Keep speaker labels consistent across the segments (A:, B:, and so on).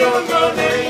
A: Senhor, meu Deus.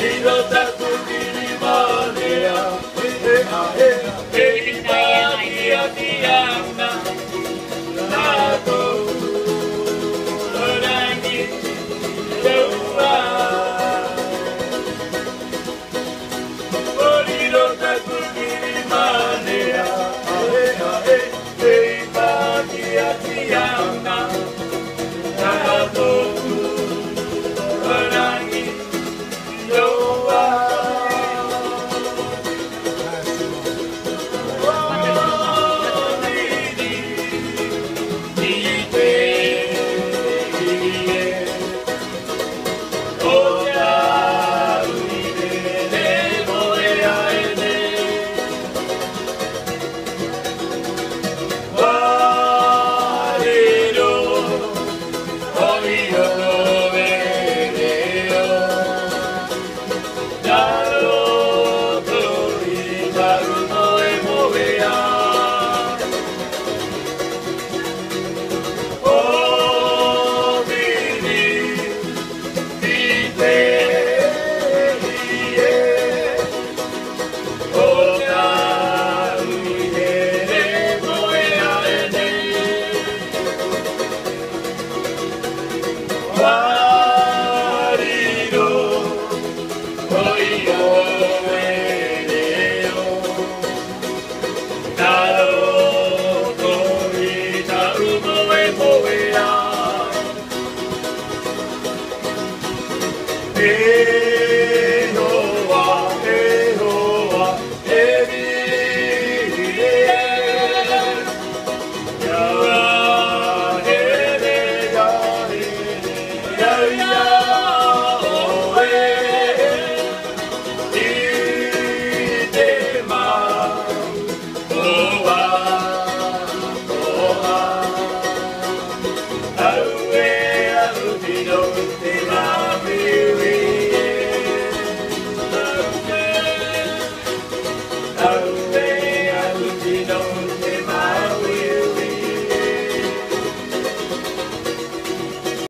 A: Lilo Takukinimania, Witea Hea. Hallelujah. Whoa. Hallelujah.